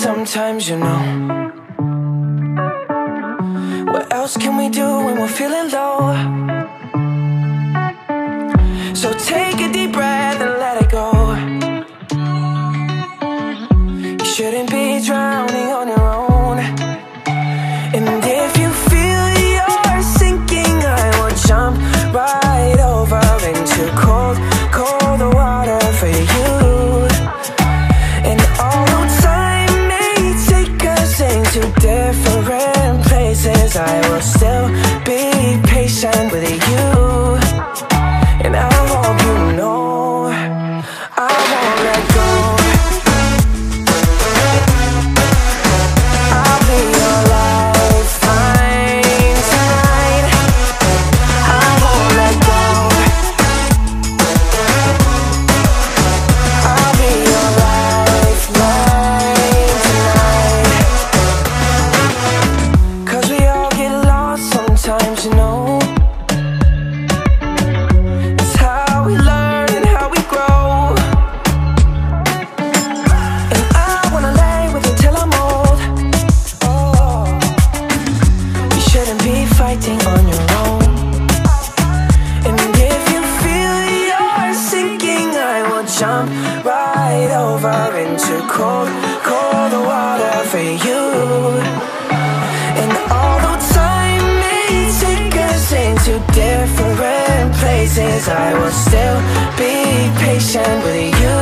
sometimes, you know. What else can we do when we're feeling low? So take a deep I will still sometimes, you know. It's how we learn and how we grow. And I wanna lay with you till I'm old. Oh, you shouldn't be fighting on your own. And if you feel you're sinking, I will jump right over into cold, cold water for you. I will still be patient with you.